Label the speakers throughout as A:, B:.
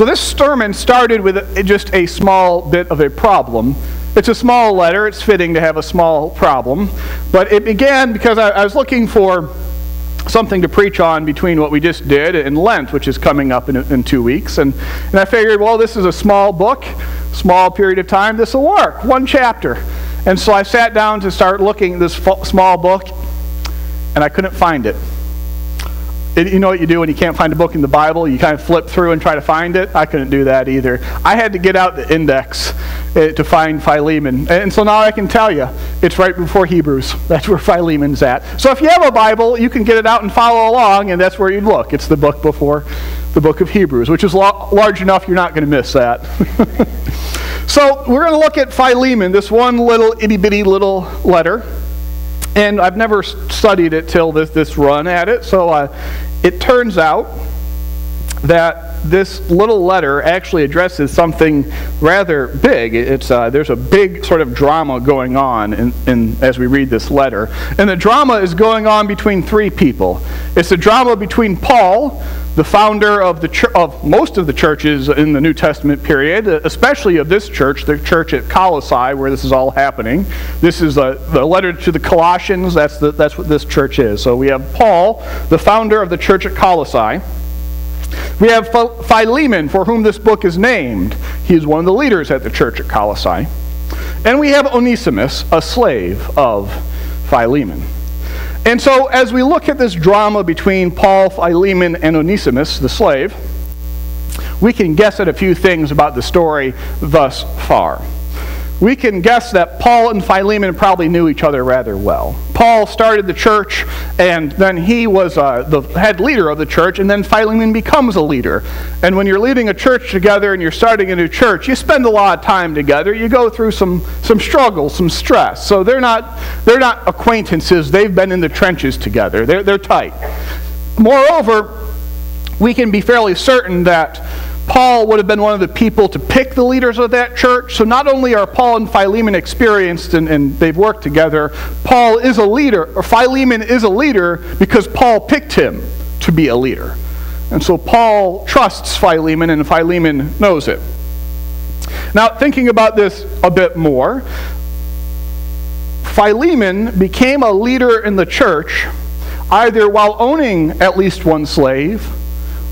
A: So this sermon started with just a small bit of a problem. It's a small letter, it's fitting to have a small problem. But it began because I, I was looking for something to preach on between what we just did and Lent, which is coming up in, in two weeks. And, and I figured, well, this is a small book, small period of time, this will work, one chapter. And so I sat down to start looking at this small book, and I couldn't find it. You know what you do when you can't find a book in the Bible? You kind of flip through and try to find it. I couldn't do that either. I had to get out the index uh, to find Philemon. And so now I can tell you, it's right before Hebrews. That's where Philemon's at. So if you have a Bible, you can get it out and follow along, and that's where you'd look. It's the book before the book of Hebrews, which is large enough you're not going to miss that. so we're going to look at Philemon, this one little itty bitty little letter. And I've never studied it till this, this run at it. So it turns out that this little letter actually addresses something rather big. It's, uh, there's a big sort of drama going on in, in, as we read this letter. And the drama is going on between three people. It's a drama between Paul, the founder of, the of most of the churches in the New Testament period, especially of this church, the church at Colossae, where this is all happening. This is a, the letter to the Colossians. That's, the, that's what this church is. So we have Paul, the founder of the church at Colossae. We have Philemon, for whom this book is named. He is one of the leaders at the church at Colossae. And we have Onesimus, a slave of Philemon. And so, as we look at this drama between Paul, Philemon, and Onesimus, the slave, we can guess at a few things about the story thus far we can guess that Paul and Philemon probably knew each other rather well. Paul started the church, and then he was uh, the head leader of the church, and then Philemon becomes a leader. And when you're leading a church together and you're starting a new church, you spend a lot of time together. You go through some, some struggles, some stress. So they're not, they're not acquaintances, they've been in the trenches together. They're, they're tight. Moreover, we can be fairly certain that Paul would have been one of the people to pick the leaders of that church. So not only are Paul and Philemon experienced and, and they've worked together, Paul is a leader, or Philemon is a leader because Paul picked him to be a leader. And so Paul trusts Philemon, and Philemon knows it. Now, thinking about this a bit more, Philemon became a leader in the church either while owning at least one slave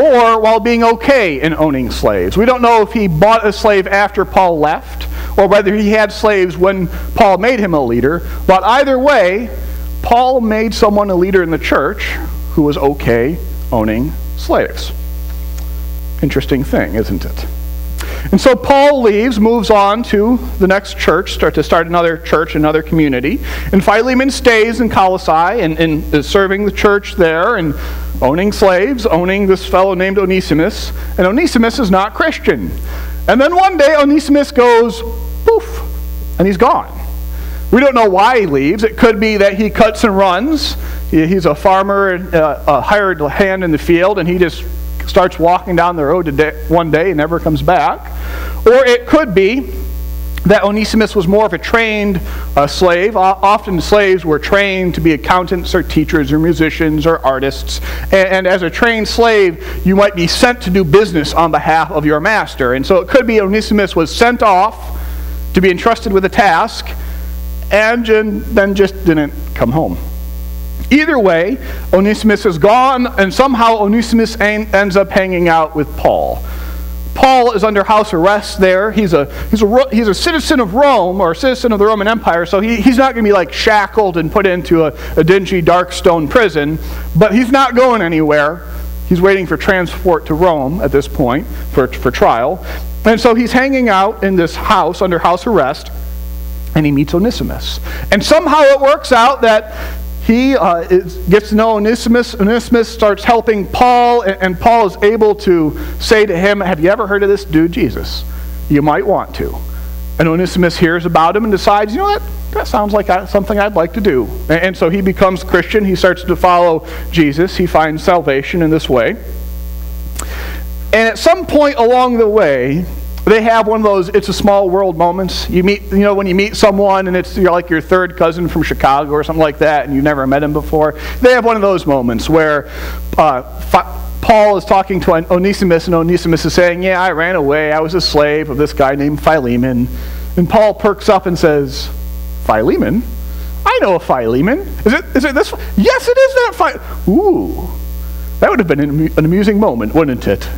A: or while being okay in owning slaves. We don't know if he bought a slave after Paul left or whether he had slaves when Paul made him a leader. But either way, Paul made someone a leader in the church who was okay owning slaves. Interesting thing, isn't it? And so Paul leaves, moves on to the next church, start to start another church, another community. And Philemon stays in Colossae and, and is serving the church there and owning slaves, owning this fellow named Onesimus. And Onesimus is not Christian. And then one day Onesimus goes poof, and he's gone. We don't know why he leaves. It could be that he cuts and runs. He's a farmer, uh, a hired hand in the field, and he just starts walking down the road one day and never comes back. Or it could be that Onesimus was more of a trained uh, slave. often slaves were trained to be accountants or teachers or musicians or artists. And, and, as a trained slave, you might be sent to do business on behalf of your master. And so it could be Onesimus was sent off to be entrusted with a task and then just didn't come home. Either way, Onesimus is gone, and somehow Onesimus ends up hanging out with Paul. Paul is under house arrest there. He's a, he's a, he's a citizen of Rome, or a citizen of the Roman Empire, so he, he's not going to be like shackled and put into a, a dingy, dark stone prison, but he's not going anywhere. He's waiting for transport to Rome at this point for, for trial. And so he's hanging out in this house under house arrest, and he meets Onesimus. And somehow it works out that he uh, is, gets to know Onesimus. Onesimus starts helping Paul, and, and, Paul is able to say to him, Have you ever heard of this dude, Jesus? You might want to. And Onesimus hears about him and decides, You know what? That sounds like something I'd like to do. And so he becomes Christian. He starts to follow Jesus. He finds salvation in this way. And at some point along the way, they have one of those it's a small world moments. You meet, you know, when you meet someone and it's you're like your third cousin from Chicago or something like that, and you've never met him before. They have one of those moments where uh, Paul is talking to Onesimus, and Onesimus is saying, Yeah, I ran away. I was a slave of this guy named Philemon. And Paul perks up and says, Philemon? I know a Philemon. Is it, is it this? Yes, it is that Philemon. Ooh, that would have been an amusing moment, wouldn't it?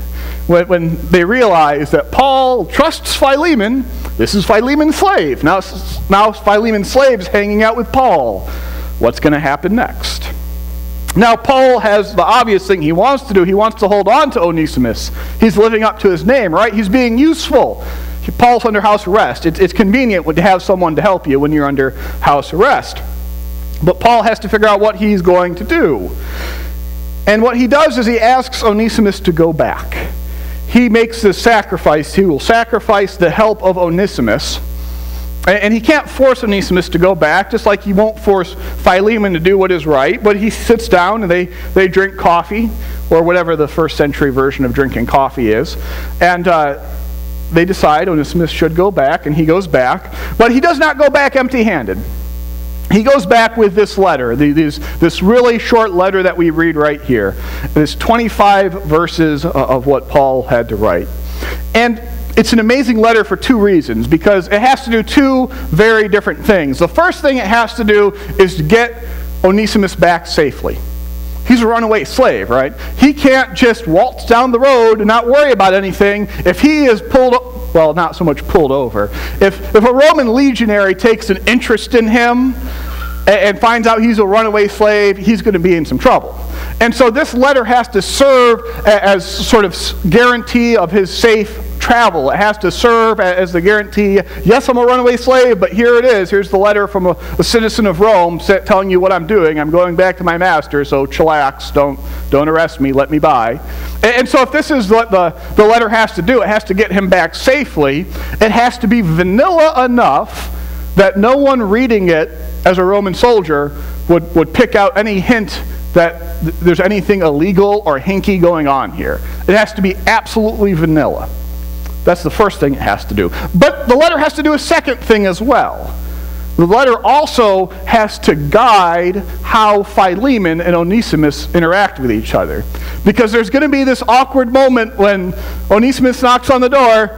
A: When, when they realize that Paul trusts Philemon. This is Philemon's slave. Now, now Philemon's slave is hanging out with Paul. What's going to happen next? Now, Paul has the obvious thing he wants to do. He wants to hold on to Onesimus. He's living up to his name, right? He's being useful. Paul's under house arrest. It's, it's convenient to have someone to help you when you're under house arrest. But Paul has to figure out what he's going to do. And what he does is he asks Onesimus to go back. He makes this sacrifice. He will sacrifice the help of Onesimus. And he can't force Onesimus to go back, just like he won't force Philemon to do what is right. But he sits down and they, they drink coffee, or whatever the first century version of drinking coffee is. And uh, they decide Onesimus should go back, and he goes back. But he does not go back empty handed. He goes back with this letter, these, this really short letter that we read right here. This 25 verses of what Paul had to write. And it's an amazing letter for two reasons because it has to do two very different things. The first thing it has to do is to get Onesimus back safely. He's a runaway slave, right? He can't just waltz down the road and not worry about anything. If he is pulled, well, not so much pulled over. If, if a Roman legionary takes an interest in him and, finds out he's a runaway slave, he's going to be in some trouble. And so this letter has to serve as sort of guarantee of his safe travel. It has to serve as the guarantee yes, I'm a runaway slave, but here it is. Here's the letter from a, a citizen of Rome telling you what I'm doing. I'm going back to my master, so chillax. Don't, don't arrest me. Let me by. And, and so, if this is what the, the letter has to do, it has to get him back safely. It has to be vanilla enough that no one reading it as a Roman soldier would, would pick out any hint that th- there's anything illegal or hinky going on here. It has to be absolutely vanilla. That's the first thing it has to do. But the letter has to do a second thing as well. The letter also has to guide how Philemon and Onesimus interact with each other. Because there's going to be this awkward moment when Onesimus knocks on the door,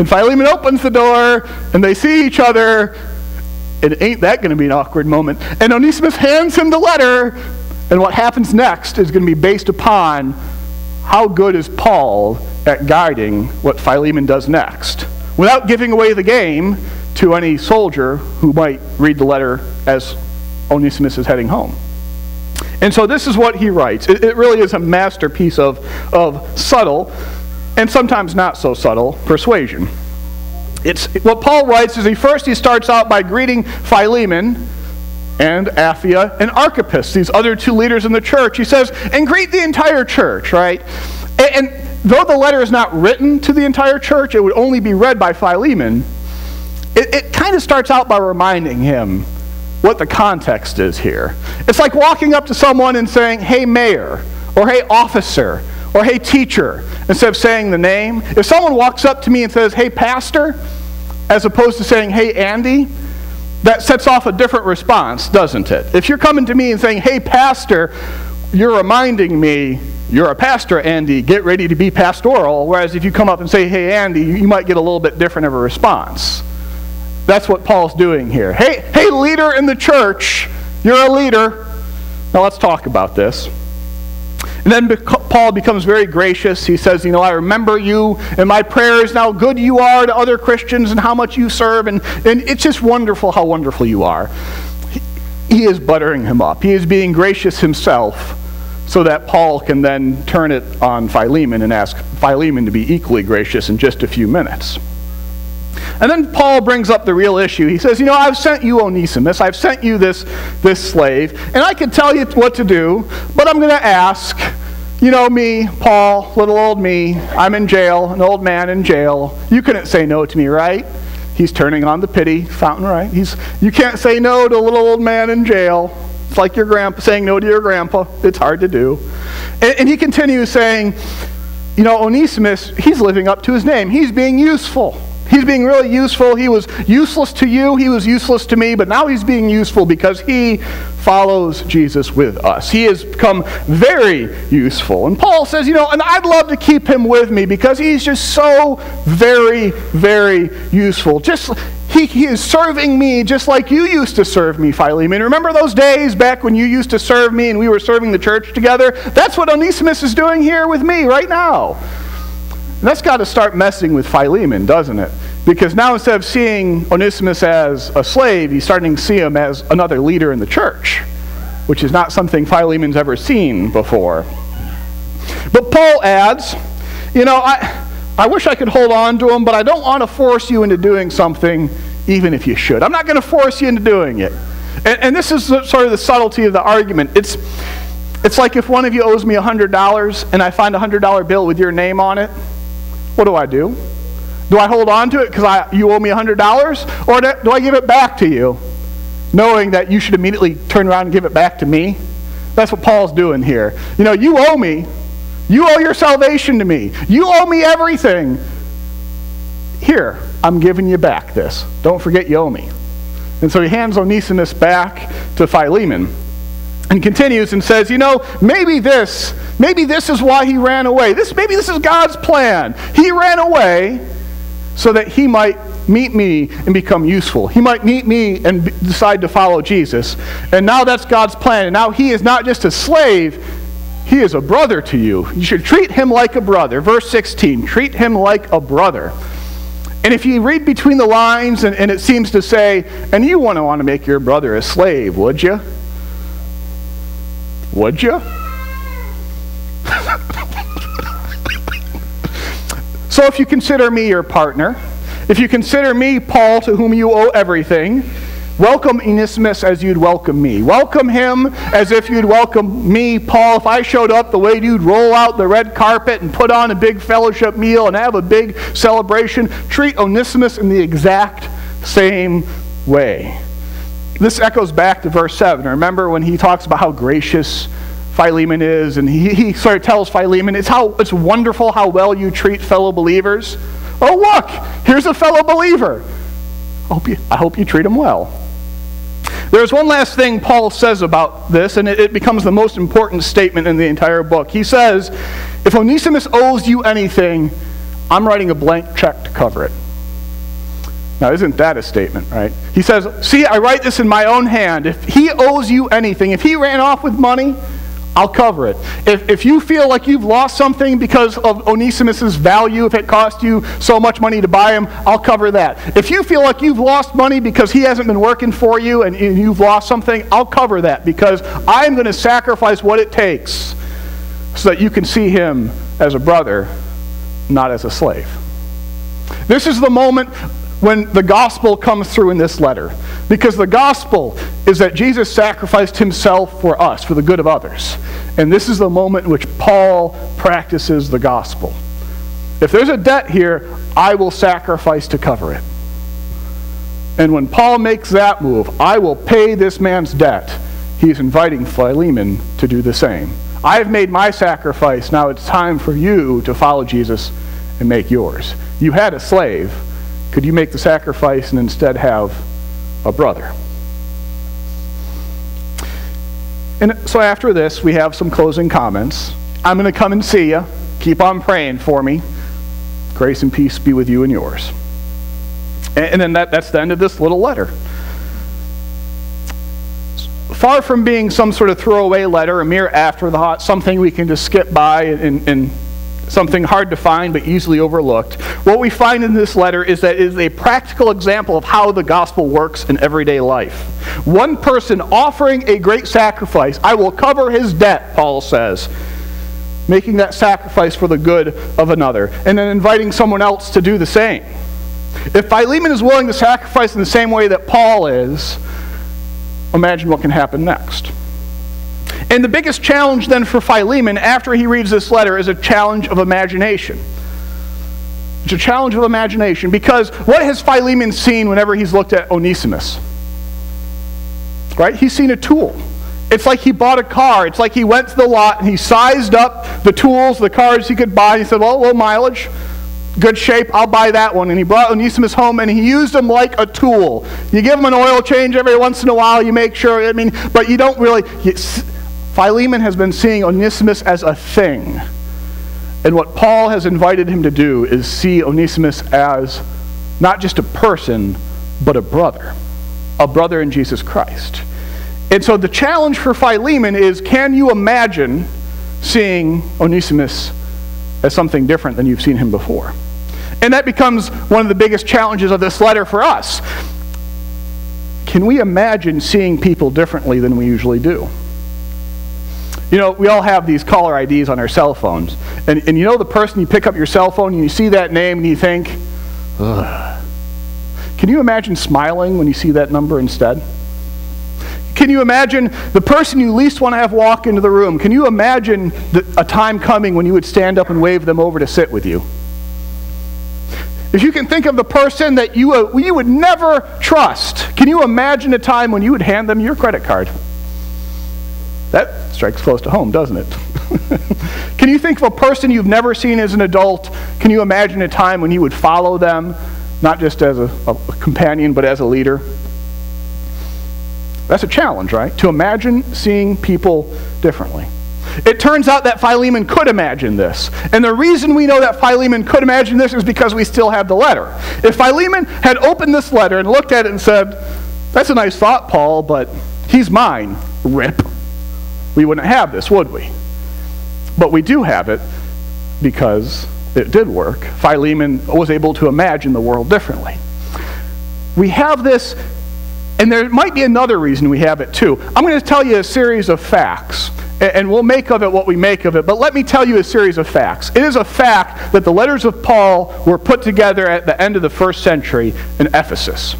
A: and Philemon opens the door, and they see each other. It ain't that going to be an awkward moment. And Onesimus hands him the letter, and what happens next is going to be based upon how good is Paul at guiding what Philemon does next without giving away the game to any soldier who might read the letter as Onesimus is heading home. And so this is what he writes. It, it really is a masterpiece of, of subtle and sometimes not so subtle persuasion. It's, what Paul writes is he first he starts out by greeting Philemon and Apphia and Archippus, these other two leaders in the church. He says, and greet the entire church, right? And, and though the letter is not written to the entire church, it would only be read by Philemon. It, it kind of starts out by reminding him what the context is here. It's like walking up to someone and saying, hey, mayor, or hey, officer, or hey, teacher, instead of saying the name. If someone walks up to me and says, hey, pastor, as opposed to saying, hey, Andy, that sets off a different response, doesn't it? If you're coming to me and saying, hey, pastor, you're reminding me you're a pastor, Andy, get ready to be pastoral. Whereas if you come up and say, hey, Andy, you might get a little bit different of a response. That's what Paul's doing here. Hey, hey, leader in the church, you're a leader. Now let's talk about this. And then Paul becomes very gracious. He says, You know, I remember you and my prayers, how good you are to other Christians and how much you serve. And, and it's just wonderful how wonderful you are. He, he is buttering him up, he is being gracious himself so that Paul can then turn it on Philemon and ask Philemon to be equally gracious in just a few minutes. And then Paul brings up the real issue. He says, You know, I've sent you Onesimus, I've sent you this, this slave, and I can tell you what to do, but I'm going to ask. You know me, Paul, little old me. I'm in jail, an old man in jail. You couldn't say no to me, right? He's turning on the pity fountain, right? He's, you can't say no to a little old man in jail. It's like your grandpa saying no to your grandpa. It's hard to do. And, and he continues saying, you know, Onesimus, he's living up to his name. He's being useful. He's being really useful. He was useless to you, he was useless to me, but now he's being useful because he follows Jesus with us. He has become very useful. And Paul says, you know, and I'd love to keep him with me because he's just so very, very useful. Just he, he is serving me just like you used to serve me, Philemon. Remember those days back when you used to serve me and we were serving the church together? That's what Onesimus is doing here with me right now. And that's got to start messing with Philemon, doesn't it? Because now instead of seeing Onesimus as a slave, he's starting to see him as another leader in the church, which is not something Philemon's ever seen before. But Paul adds, you know, I, I wish I could hold on to him, but I don't want to force you into doing something, even if you should. I'm not going to force you into doing it. And, and this is sort of the subtlety of the argument. It's, it's like if one of you owes me $100 and I find a $100 bill with your name on it what do I do? Do I hold on to it because you owe me $100? Or do I give it back to you, knowing that you should immediately turn around and give it back to me? That's what Paul's doing here. You know, you owe me. You owe your salvation to me. You owe me everything. Here, I'm giving you back this. Don't forget you owe me. And so he hands Onesimus back to Philemon and continues and says, you know, maybe this, maybe this is why he ran away. This, maybe this is God's plan. He ran away so that he might meet me and become useful. He might meet me and decide to follow Jesus. And now that's God's plan. And now he is not just a slave, he is a brother to you. You should treat him like a brother. Verse 16 treat him like a brother. And if you read between the lines and, and it seems to say, and you want to want to make your brother a slave, would you? Would you? so if you consider me your partner, if you consider me Paul to whom you owe everything, welcome Onesimus as you'd welcome me. Welcome him as if you'd welcome me, Paul. If I showed up the way you'd roll out the red carpet and put on a big fellowship meal and have a big celebration, treat Onesimus in the exact same way. This echoes back to verse 7. Remember when he talks about how gracious Philemon is, and he, he sort of tells Philemon, it's, how, it's wonderful how well you treat fellow believers. Oh, look, here's a fellow believer. I hope you, I hope you treat him well. There's one last thing Paul says about this, and it, it becomes the most important statement in the entire book. He says, If Onesimus owes you anything, I'm writing a blank check to cover it. Now, isn't that a statement, right? He says, See, I write this in my own hand. If he owes you anything, if he ran off with money, I'll cover it. If, if you feel like you've lost something because of Onesimus's value, if it cost you so much money to buy him, I'll cover that. If you feel like you've lost money because he hasn't been working for you and you've lost something, I'll cover that because I'm going to sacrifice what it takes so that you can see him as a brother, not as a slave. This is the moment when the gospel comes through in this letter. Because the gospel is that Jesus sacrificed himself for us, for the good of others. And this is the moment in which Paul practices the gospel. If there's a debt here, I will sacrifice to cover it. And when Paul makes that move, I will pay this man's debt, he's inviting Philemon to do the same. I have made my sacrifice. Now it's time for you to follow Jesus and make yours. You had a slave could you make the sacrifice and instead have a brother? And so after this, we have some closing comments. I'm going to come and see you. Keep on praying for me. Grace and peace be with you and yours. And then that, that's the end of this little letter. Far from being some sort of throwaway letter, a mere afterthought, something we can just skip by and, and something hard to find but easily overlooked. What we find in this letter is that it is a practical example of how the gospel works in everyday life. One person offering a great sacrifice, I will cover his debt, Paul says, making that sacrifice for the good of another, and then inviting someone else to do the same. If Philemon is willing to sacrifice in the same way that Paul is, imagine what can happen next. And the biggest challenge then for Philemon after he reads this letter is a challenge of imagination. It's a challenge of imagination because what has Philemon seen whenever he's looked at Onesimus? Right? He's seen a tool. It's like he bought a car. It's like he went to the lot and he sized up the tools, the cars he could buy. He said, well, low mileage, good shape, I'll buy that one. And he brought Onesimus home and he used him like a tool. You give him an oil change every once in a while, you make sure, I mean, but you don't really. You, Philemon has been seeing Onesimus as a thing. And what Paul has invited him to do is see Onesimus as not just a person, but a brother, a brother in Jesus Christ. And so the challenge for Philemon is can you imagine seeing Onesimus as something different than you've seen him before? And that becomes one of the biggest challenges of this letter for us. Can we imagine seeing people differently than we usually do? You know, we all have these caller IDs on our cell phones. And, and you know the person, you pick up your cell phone and you see that name and you think, ugh. Can you imagine smiling when you see that number instead? Can you imagine the person you least want to have walk into the room? Can you imagine the, a time coming when you would stand up and wave them over to sit with you? If you can think of the person that you, uh, you would never trust, can you imagine a time when you would hand them your credit card? Strikes close to home, doesn't it? can you think of a person you've never seen as an adult? Can you imagine a time when you would follow them, not just as a, a companion, but as a leader? That's a challenge, right? To imagine seeing people differently. It turns out that Philemon could imagine this. And the reason we know that Philemon could imagine this is because we still have the letter. If Philemon had opened this letter and looked at it and said, That's a nice thought, Paul, but he's mine, rip we wouldn't have this, would we? But we do have it because it did work. Philemon was able to imagine the world differently. We have this, and there might be another reason we have it too. I'm going to tell you a series of facts, and we'll make of it what we make of it, but let me tell you a series of facts. It is a fact that the letters of Paul were put together at the end of the first century in Ephesus.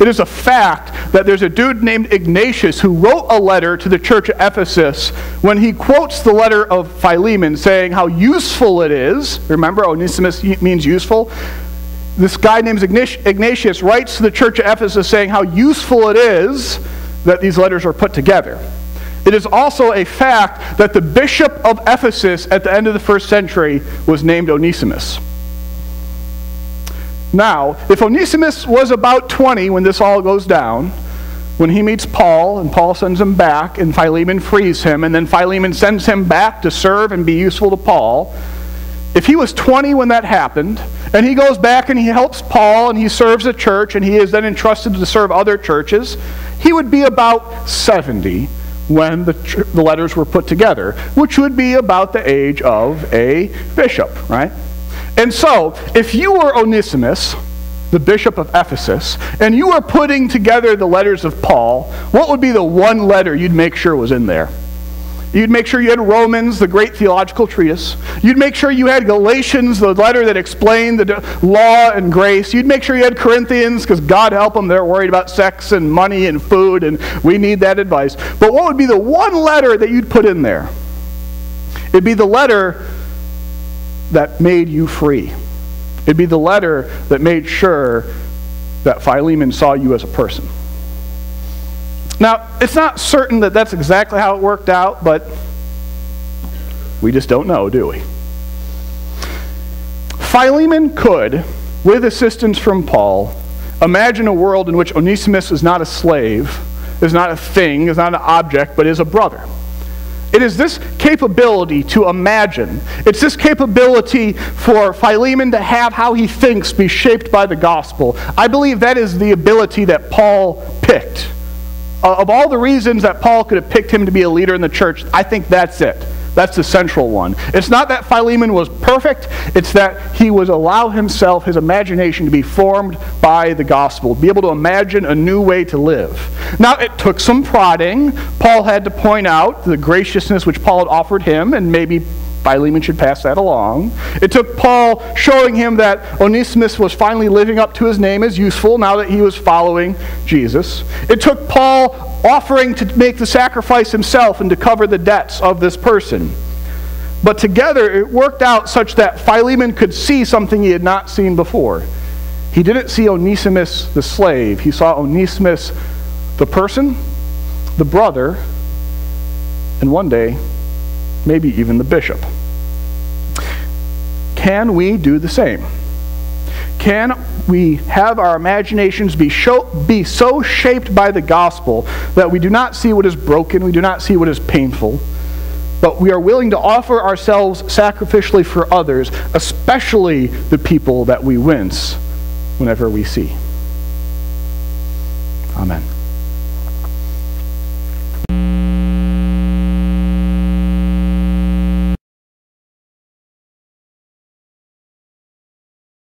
A: It is a fact that there's a dude named Ignatius who wrote a letter to the church at Ephesus when he quotes the letter of Philemon saying how useful it is. Remember, Onesimus means useful. This guy named Ignatius writes to the church at Ephesus saying how useful it is that these letters are put together. It is also a fact that the bishop of Ephesus at the end of the first century was named Onesimus. Now, if Onesimus was about 20 when this all goes down, when he meets Paul and Paul sends him back and Philemon frees him and then Philemon sends him back to serve and be useful to Paul, if he was 20 when that happened and he goes back and he helps Paul and he serves a church and he is then entrusted to serve other churches, he would be about 70 when the, the letters were put together, which would be about the age of a bishop, right? And so, if you were Onesimus, the bishop of Ephesus, and you were putting together the letters of Paul, what would be the one letter you'd make sure was in there? You'd make sure you had Romans, the great theological treatise. You'd make sure you had Galatians, the letter that explained the law and grace. You'd make sure you had Corinthians, because God help them, they're worried about sex and money and food, and we need that advice. But what would be the one letter that you'd put in there? It'd be the letter that made you free. It'd be the letter that made sure that Philemon saw you as a person. Now, it's not certain that that's exactly how it worked out, but we just don't know, do we? Philemon could, with assistance from Paul, imagine a world in which Onesimus is not a slave, is not a thing, is not an object, but is a brother. It is this capability to imagine. It's this capability for Philemon to have how he thinks be shaped by the gospel. I believe that is the ability that Paul picked. Uh, of all the reasons that Paul could have picked him to be a leader in the church, I think that's it. That's the central one. It's not that Philemon was perfect, it's that he was allow himself, his imagination, to be formed by the gospel, be able to imagine a new way to live. Now, it took some prodding. Paul had to point out the graciousness which Paul had offered him, and maybe Philemon should pass that along. It took Paul showing him that Onesimus was finally living up to his name as useful now that he was following Jesus. It took Paul offering to make the sacrifice himself and to cover the debts of this person. But together it worked out such that Philemon could see something he had not seen before. He didn't see Onesimus the slave, he saw Onesimus the person, the brother, and one day maybe even the bishop. can we do the same? Can we have our imaginations be, show, be so shaped by the gospel that we do not see what is broken, we do not see what is painful, but we are willing to offer ourselves sacrificially for others, especially the people that we wince whenever we see? Amen.